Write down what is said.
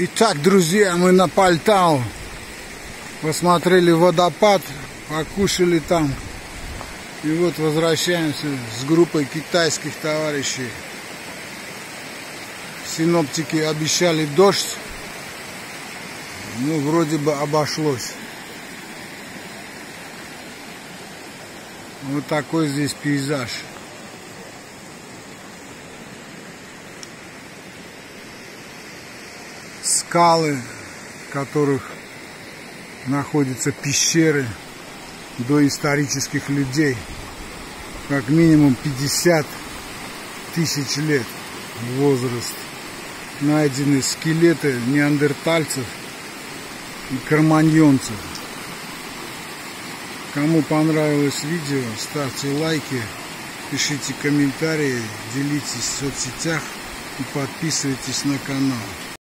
Итак, друзья, мы на Пальтау. Посмотрели водопад, покушали там. И вот возвращаемся с группой китайских товарищей. Синоптики обещали дождь. Ну, вроде бы обошлось. Вот такой здесь пейзаж. Скалы, в которых находятся пещеры доисторических людей. Как минимум 50 тысяч лет возраст. Найдены скелеты неандертальцев и кроманьонцев. Кому понравилось видео, ставьте лайки, пишите комментарии, делитесь в соцсетях и подписывайтесь на канал.